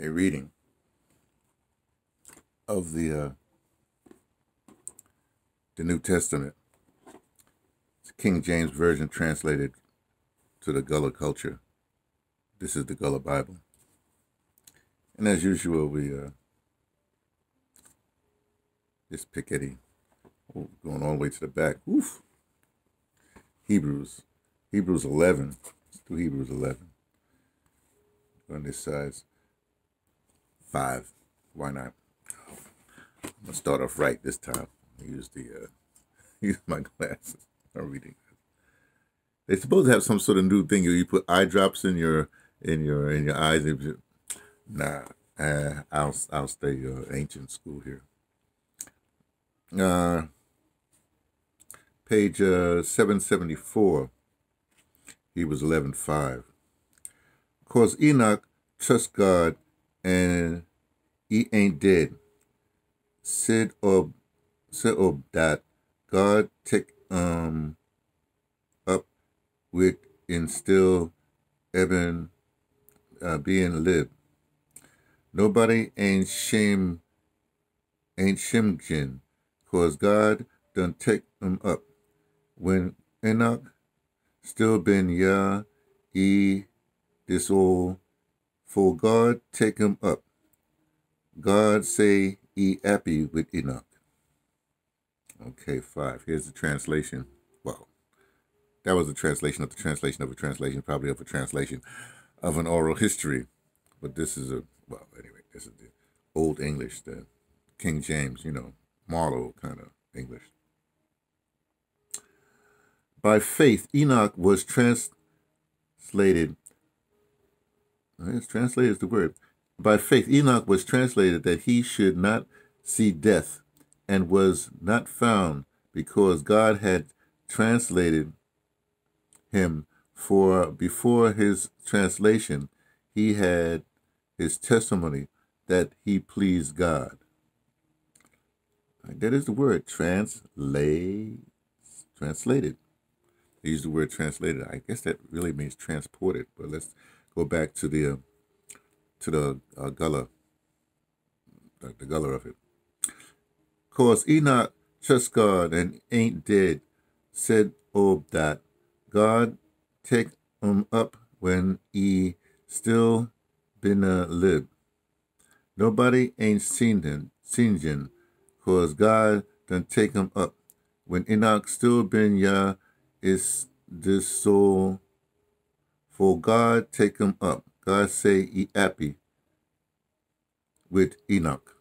a reading of the uh, the New Testament. It's King James Version translated to the Gullah culture. This is the Gullah Bible. And as usual, we uh, this Piketty oh, going all the way to the back. Oof. Hebrews, Hebrews 11. Let's do Hebrews 11. On this size, five. Why not? I'm gonna start off right this time. Use the uh, use my glasses. I'm reading. They're supposed to have some sort of new thing. You put eye drops in your in your in your eyes. If Nah, uh, I'll I'll stay uh, ancient school here. Uh, page uh, 774. Hebrews 11.5. Cause Enoch trust God and he ain't dead. Said of said of that God take um up with and still even uh, being lived. Nobody ain't shame ain't shimjin, cause God done take them up. When Enoch still been ya e this all for God take him up. God say e happy with Enoch. Okay, five. Here's the translation. Well, that was a translation of the translation of a translation, probably of a translation of an oral history. But this is a well, anyway, this is the old English, the King James, you know, Marlowe kind of English. By faith, Enoch was translated. It's translated is the word. By faith, Enoch was translated that he should not see death, and was not found, because God had translated him. For before his translation, he had his testimony that he pleased God. That is the word translate, translated. They use the word translated. I guess that really means transported. But let's go back to the uh, to the uh, Gullah, the, the Gullah of it. Cause Enoch trust God and ain't dead, said Ob that God take him up when he still been a lib. Nobody ain't seen him, seen him, cause God done take him up. When Enoch still been ya is this soul for God take him up. God say he happy with Enoch.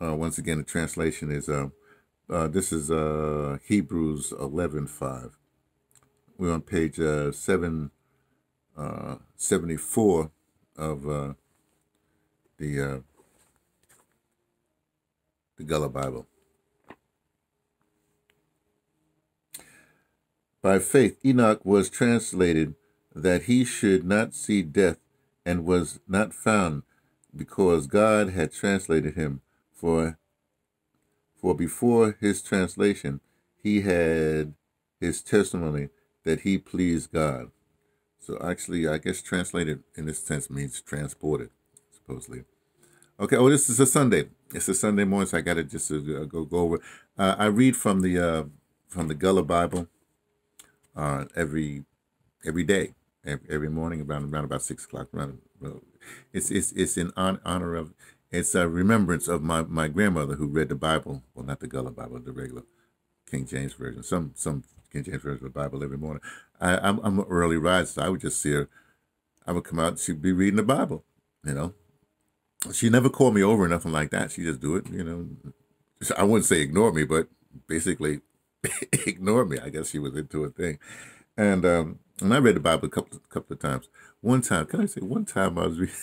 Uh, once again, the translation is uh, uh, this is uh, Hebrews eleven five. We're on page uh, uh, seventy four of the the Gullah Bible. By faith, Enoch was translated that he should not see death and was not found because God had translated him. For, for before his translation, he had his testimony that he pleased God. So actually, I guess translated in this sense means transported, supposedly. Okay. Oh, this is a Sunday. It's a Sunday morning, so I got to just uh, go go over. Uh, I read from the uh, from the Gullah Bible uh, every every day, every, morning around around about six o'clock. Around, it's it's it's in honor of it's a remembrance of my my grandmother who read the Bible. Well, not the Gullah Bible, the regular King James version. Some some King James version of the Bible every morning. I, I'm I'm an early riser, so I would just see her. I would come out and she'd be reading the Bible. You know, she never called me over or nothing like that. She just do it. You know, I wouldn't say ignore me, but basically ignore me. I guess she was into a thing. And um, and I read the Bible a couple couple of times. One time, can I say one time I was reading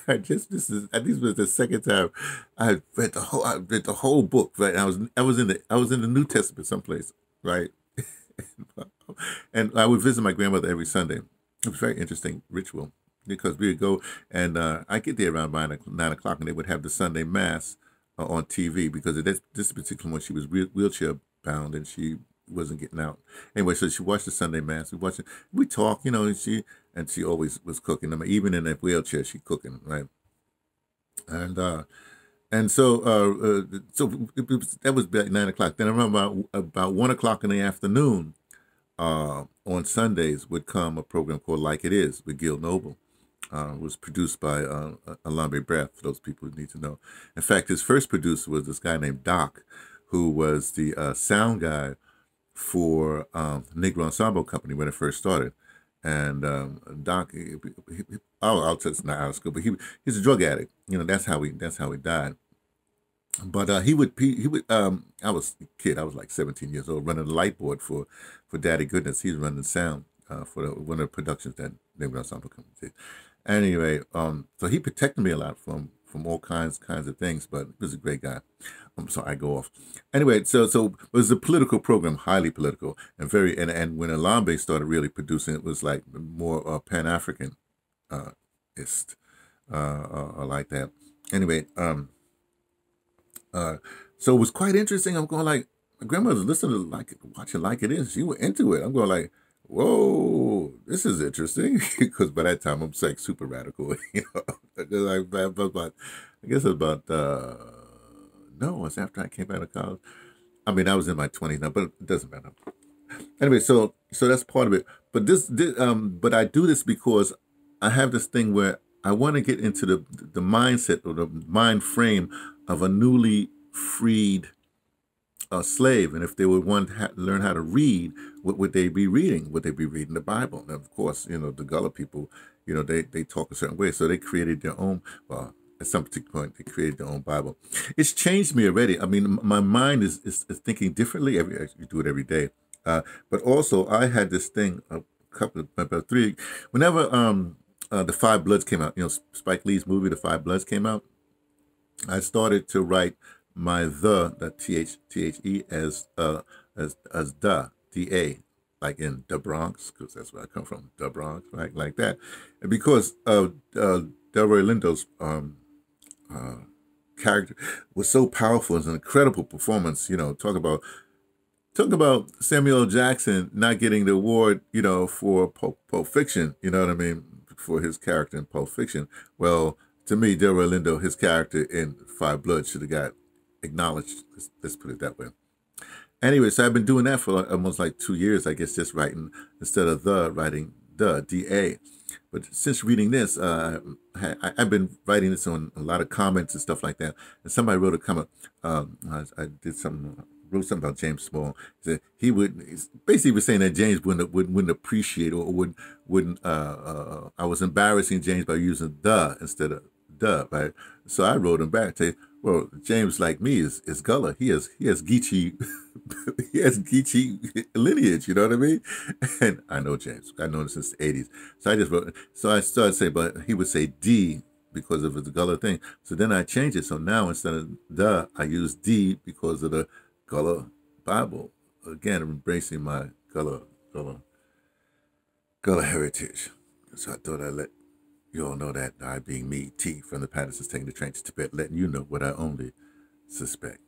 I just this is think this was the second time I read the whole I read the whole book, right? I was I was in the I was in the New Testament someplace, right? and I would visit my grandmother every Sunday. It was very interesting ritual because we would go and uh, I get there around nine, nine o'clock and they would have the Sunday mass uh, on TV because this, this particular one she was wheelchair bound and she wasn't getting out. Anyway, so she watched the Sunday mass. We watched it. We talk, you know, and she and she always was cooking. I mean, even in a wheelchair, she cooking, right? And uh, and so uh, uh so it was, that was about nine o'clock. Then I remember about, about one o'clock in the afternoon uh, on Sundays would come a program called Like It Is with Gil Noble. Uh, was produced by uh, Alambre Breath, for those people who need to know. In fact, his first producer was this guy named Doc, who was the uh, sound guy for um, Negro Ensemble Company when it first started. And um, Doc, he, he, he, I'll, I'll tell not out of school, but he he's a drug addict. You know, that's how he that's how he died. But uh, he would he, he would um I was a kid, I was like 17 years old, running the light board for for Daddy Goodness. He's running sound uh, for the, one of the productions that Negro Ensemble Company did. Anyway, um, so he protected me a lot from from all kinds kinds of things, but he was a great guy. I'm sorry, I go off. Anyway, so so it was a political program, highly political, and very and, and when Alambe started really producing, it was like more uh, Pan African, uh, uh, uh, like that. Anyway, um, uh, so it was quite interesting. I'm going like my grandmother's listening to like watching like it is. She went into it. I'm going like whoa, this is interesting. Because by that time, I'm like super radical, you know. I, about, I guess about, uh, no, it's after I came out of college. I mean, I was in my 20s now, but it doesn't matter. Anyway, so so that's part of it. But this, this um, but I do this because I have this thing where I want to get into the the mindset or the mind frame of a newly freed a slave, and if they would want to learn how to read, what would they be reading? Would they be reading the Bible? And of course, you know the Gullah people, you know they they talk a certain way, so they created their own. Well, at some particular point, they created their own Bible. It's changed me already. I mean, my mind is is, is thinking differently. Every you do it every day, uh, but also I had this thing a couple of about three. Whenever um uh, the Five Bloods came out, you know Spike Lee's movie, The Five Bloods came out. I started to write my the the th the as uh as as the da like in the Bronx because that's where I come from the Bronx right like that and because of uh, Delroy Lindo's um uh character was so powerful it's an incredible performance you know talk about talk about Samuel Jackson not getting the award you know for Pulp, Pulp Fiction you know what I mean for his character in Pulp Fiction well to me Delroy Lindo his character in Five Blood should have got acknowledged. Let's, let's put it that way. Anyway, so I've been doing that for almost like two years, I guess, just writing instead of the writing the da. But since reading this, uh, I, have been writing this on a lot of comments and stuff like that. And somebody wrote a comment. Um, I, I, did some wrote something about James Small. He said he would basically was saying that James wouldn't wouldn't, wouldn't appreciate or wouldn't wouldn't. Uh, uh, I was embarrassing James by using the instead of the right. So I wrote him back. Say, well, James, like me, is is Gullah. He has he has Geechee, he has Geechee lineage. You know what I mean? And I know James. I know him since the '80s. So I just wrote. So I started saying, but he would say D because of the Gullah thing. So then I changed it. So now instead of the, I use D because of the Gullah Bible. Again, embracing my Gullah Gullah Gullah heritage. So I thought I'd let you all know that I, being me, T from the Pattersons, taking the train to Tibet, letting you know what I only suspect.